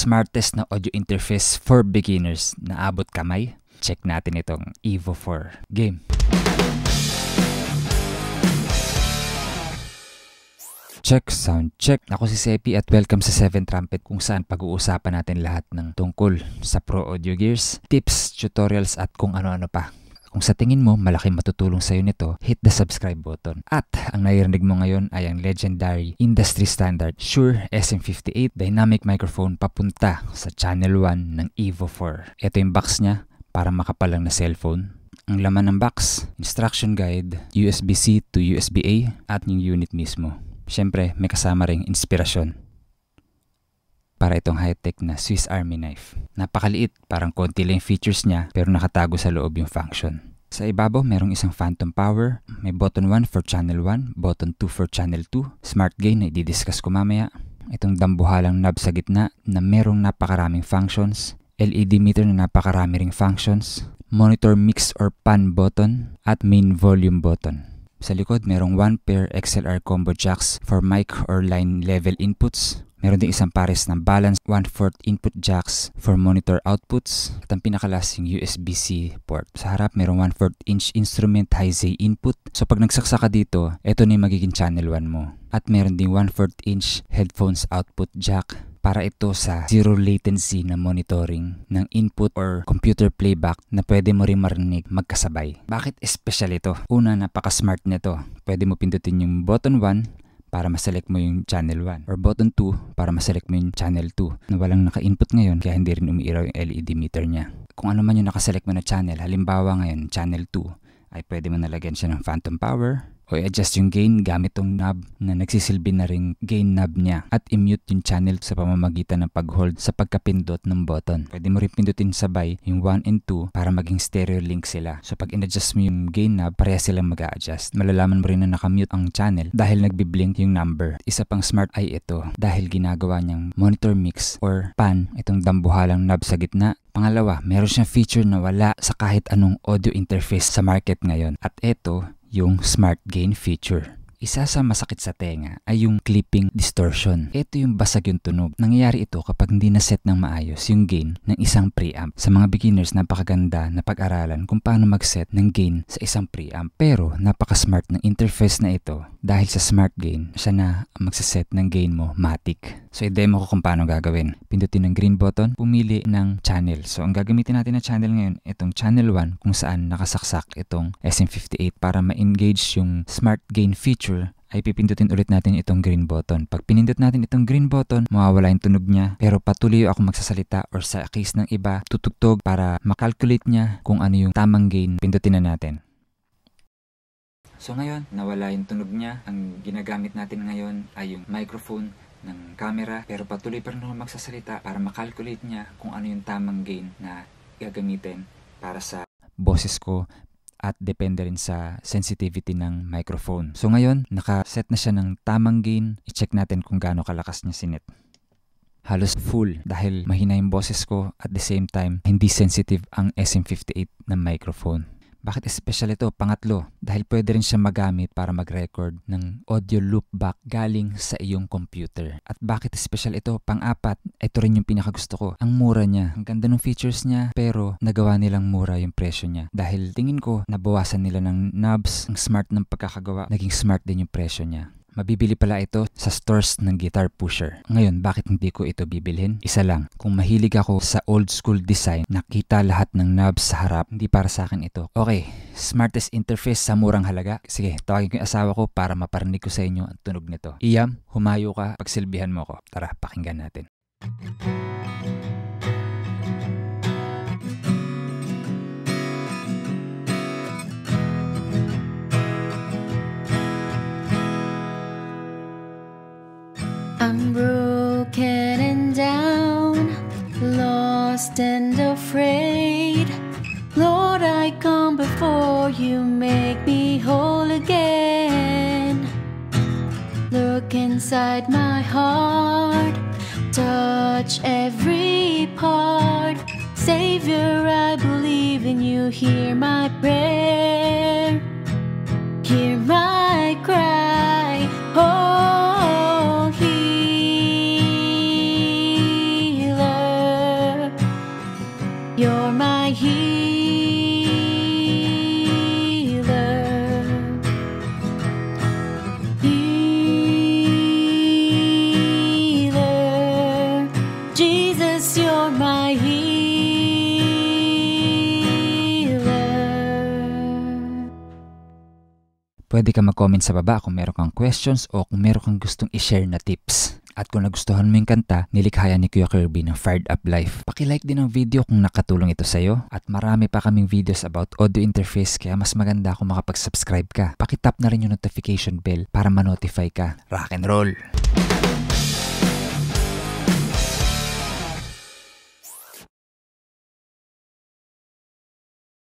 pinaka-smartest na audio interface for beginners na abot kamay, check natin itong Evo 4 game. Check, sound check. Ako si Sepi at welcome sa 7 Trumpet kung saan pag-uusapan natin lahat ng tungkol sa Pro Audio Gears, tips, tutorials at kung ano-ano pa. Kung sa tingin mo malaking matutulong sa'yo nito, hit the subscribe button. At ang naririnig mo ngayon ay ang legendary industry standard Shure SM58 dynamic microphone papunta sa channel 1 ng Evo 4. Ito yung box niya para makapalang na cellphone. Ang laman ng box, instruction guide, USB-C to USB-A at yung unit mismo. Siyempre, may kasama ring inspirasyon para itong high-tech na Swiss Army knife. Napakaliit, parang konti lang features niya pero nakatago sa loob yung function. Sa ibabaw, merong isang phantom power. May button 1 for channel 1, button 2 for channel 2, smart gain na i-discuss ko mamaya. Itong dambuhalang knob sa gitna na merong napakaraming functions, LED meter na napakarami ring functions, monitor mix or pan button, at main volume button. Sa likod, merong 1 pair XLR combo jacks for mic or line level inputs. Meron din isang pares ng balance 1/4 input jacks for monitor outputs. At ang pinakalas yung USB-C port. Sa harap, merong 1/4 inch instrument high-Z input. So pag nagsaksa ka dito, ito na yung magiging channel 1 mo. At meron din 1/4 inch headphones output jack para ito sa zero latency na monitoring ng input or computer playback na pwede mo rin marinig magkasabay. Bakit special ito? Una, napaka-smart nito. Pwede mo pindutin yung button 1 para maselect mo yung channel 1 or button 2 para maselect mo yung channel 2 na walang naka-input ngayon kaya hindi rin umiiraw yung LED meter niya. Kung ano man yung nakaselect mo na channel, halimbawa ngayon channel 2 ay pwede mo nalagyan siya ng phantom power o i-adjust yung gain gamit tong knob na nagsisilbi na ring gain knob niya at i-mute yung channel sa pamamagitan ng pag-hold sa pagkapindot ng button. Pwede mo rin pindutin sabay yung 1 and 2 para maging stereo link sila. So pag in-adjust mo yung gain knob, pareha silang mag adjust Malalaman mo rin na nakamute ang channel dahil nagbi-blink yung number. Isa pang smart eye ito dahil ginagawa niyang monitor mix or pan itong dambuhalang knob sa gitna Pangalawa, meron siyang feature na wala sa kahit anong audio interface sa market ngayon. At ito, yung Smart Gain feature. Isa sa masakit sa tenga ay yung clipping distortion. Ito yung basag yung tunog. Nangyayari ito kapag hindi na set ng maayos yung gain ng isang preamp. Sa mga beginners, napakaganda na pag-aralan kung paano mag-set ng gain sa isang preamp. Pero napaka-smart ng interface na ito dahil sa smart gain, siya na magsaset ng gain mo matic. So i-demo ko kung paano gagawin. Pindutin ng green button, pumili ng channel. So ang gagamitin natin na channel ngayon, itong channel 1 kung saan nakasaksak itong SM58 para ma-engage yung smart gain feature picture ay pipindutin ulit natin itong green button. Pag pinindot natin itong green button, mawawala yung tunog niya. Pero patuloy ako magsasalita or sa case ng iba, tutugtog para makalculate niya kung ano yung tamang gain. Pindutin na natin. So ngayon, nawala yung tunog niya. Ang ginagamit natin ngayon ay yung microphone ng camera. Pero patuloy pa rin ako magsasalita para makalculate niya kung ano yung tamang gain na gagamitin para sa boses ko at depende rin sa sensitivity ng microphone. So ngayon, nakaset na siya ng tamang gain. I-check natin kung gaano kalakas niya sinit. Halos full dahil mahina yung boses ko at the same time hindi sensitive ang SM58 na microphone. Bakit special ito? Pangatlo, dahil pwede rin siya magamit para mag-record ng audio loopback galing sa iyong computer. At bakit special ito? Pang-apat, ito rin yung pinakagusto ko. Ang mura niya. Ang ganda ng features niya, pero nagawa nilang mura yung presyo niya. Dahil tingin ko, nabawasan nila ng knobs, ang smart ng pagkakagawa, naging smart din yung presyo niya. Mabibili pala ito sa stores ng Guitar Pusher. Ngayon, bakit hindi ko ito bibilhin? Isa lang, kung mahilig ako sa old school design, nakita lahat ng knobs sa harap, hindi para sa akin ito. Okay, smartest interface sa murang halaga. Sige, tawagin ko yung asawa ko para maparinig ko sa inyo ang tunog nito. Iyam, humayo ka, pagsilbihan mo ko. Tara, pakinggan natin. I'm broken and down, lost and afraid. Lord, I come before you, make me whole again. Look inside my heart, touch every part. Savior, I believe in you, hear my prayer, Pwede ka mag-comment sa baba kung meron kang questions o kung meron kang gustong i-share na tips. At kung nagustuhan mo yung kanta, nilikha ni Kuya Kirby ng Fired Up Life. Pakilike din ang video kung nakatulong ito sa'yo. At marami pa kaming videos about audio interface kaya mas maganda kung makapag-subscribe ka. Pakitap na rin yung notification bell para ma-notify ka. Rock and roll!